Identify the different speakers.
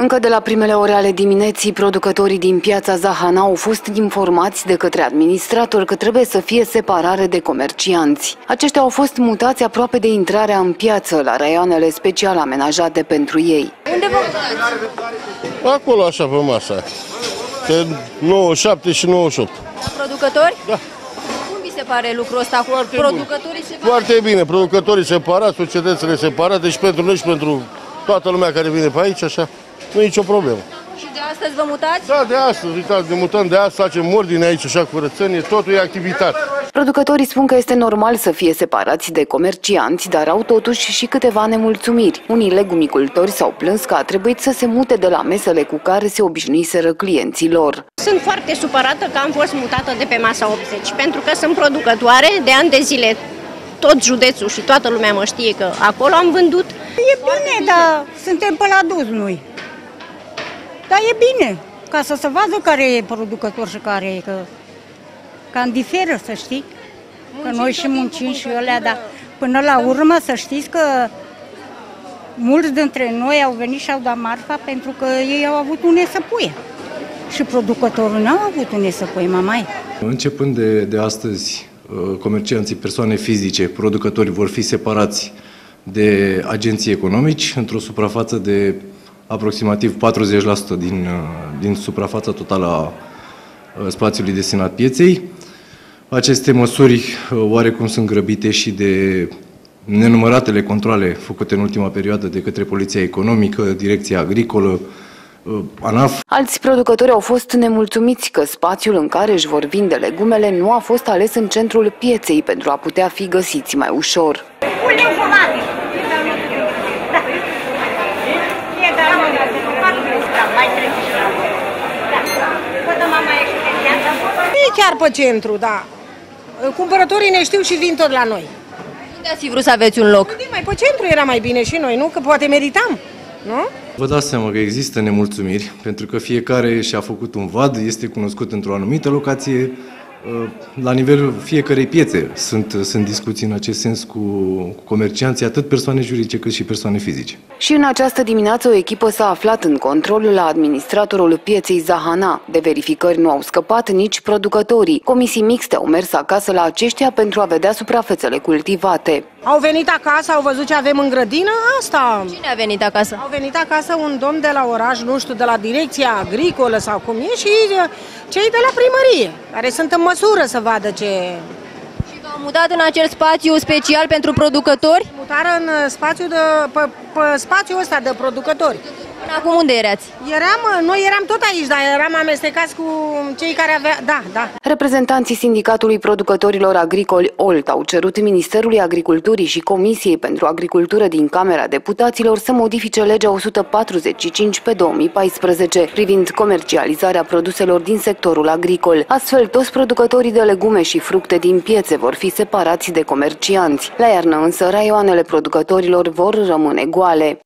Speaker 1: Încă de la primele ore ale dimineții, producătorii din piața Zahana au fost informați de către administrator că trebuie să fie separare de comercianți. Aceștia au fost mutați aproape de intrarea în piață, la raioanele special amenajate pentru ei.
Speaker 2: Unde vă
Speaker 3: Acolo, așa, pe masă. Pe 97 și 98.
Speaker 2: La producători?
Speaker 3: Da.
Speaker 2: Cum vi se pare lucrul ăsta?
Speaker 3: Foarte bun.
Speaker 2: producătorii se
Speaker 3: Foarte bine, producătorii separați, societățile separate și pentru noi și pentru toată lumea care vine pe aici, așa, nu e nicio problemă.
Speaker 2: Și de astăzi vă mutați?
Speaker 3: Da, de astăzi, uitați, ne mutăm de astăzi, facem ordine aici, așa, curățenie, totul e activitate.
Speaker 1: Producătorii spun că este normal să fie separați de comercianți, dar au totuși și câteva nemulțumiri. Unii legumicultori s-au plâns că a trebuit să se mute de la mesele cu care se obișnuiseră clienții lor.
Speaker 4: Sunt foarte supărată că am fost mutată de pe masa 80, pentru că sunt producătoare de ani de zile. Tot județul și toată lumea mă știe că acolo am vândut.
Speaker 5: E bine, dar suntem pe la dus noi. Dar e bine, ca să se vadă care e producător și care e, că cam diferă, să știi. Că noi și muncim și alea, dar până la urmă să știți că mulți dintre noi au venit și au dat marfa pentru că ei au avut unde să puie. Și producătorul n-au avut unde să puie, mamai.
Speaker 6: Începând de, de astăzi, uh, comercianții, persoane fizice, producători vor fi separați de agenții economici într-o suprafață de aproximativ 40% din, uh, din suprafața totală a uh, spațiului destinat pieței. Aceste măsuri uh, oarecum sunt grăbite și de nenumăratele controle făcute în ultima perioadă de către Poliția Economică, Direcția Agricolă, ANAF.
Speaker 1: Alți producători au fost nemulțumiți că spațiul în care își vor vinde legumele nu a fost ales în centrul pieței pentru a putea fi găsiți mai ușor.
Speaker 5: Uleu jumate. Da. E, dar nu, mai trebuie. Da. Poate mama e și pe piață.
Speaker 7: Nu e chiar pe centru, da. Cumpărătorii ne știu și vin tot la noi.
Speaker 2: Unde ați fi vrut să aveți un loc?
Speaker 7: Unde mai pe centru era mai bine și noi, nu? Că poate meritam, nu?
Speaker 6: Vă dați seama că există nemulțumiri, pentru că fiecare și-a făcut un vad, este cunoscut într-o anumită locație, la nivelul fiecarei piețe sunt, sunt discuții în acest sens cu, cu comercianții, atât persoane juridice cât și persoane fizice.
Speaker 1: Și în această dimineață o echipă s-a aflat în control la administratorul pieței Zahana. De verificări nu au scăpat nici producătorii. Comisii mixte au mers acasă la aceștia pentru a vedea suprafețele cultivate.
Speaker 7: Au venit acasă, au văzut ce avem în grădină, asta.
Speaker 2: Cine a venit acasă?
Speaker 7: Au venit acasă un domn de la oraș, nu știu, de la direcția agricolă sau cum e, și uh, cei de la primărie, care sunt în măsură să vadă ce...
Speaker 2: Și v-au mutat în acel spațiu special pentru producători?
Speaker 7: Mutare în uh, spațiu de, pe, pe spațiul ăsta de producători.
Speaker 2: Până acum unde erați?
Speaker 7: Eram, uh, noi eram tot aici, dar eram amestecați cu cei care avea... Da, da.
Speaker 1: Reprezentanții Sindicatului Producătorilor Agricoli OLT au cerut Ministerului Agriculturii și Comisiei pentru Agricultură din Camera Deputaților să modifice legea 145 pe 2014 privind comercializarea produselor din sectorul agricol. Astfel, toți producătorii de legume și fructe din piețe vor fi separați de comercianți. La iarnă însă, raioanele producătorilor vor rămâne goale.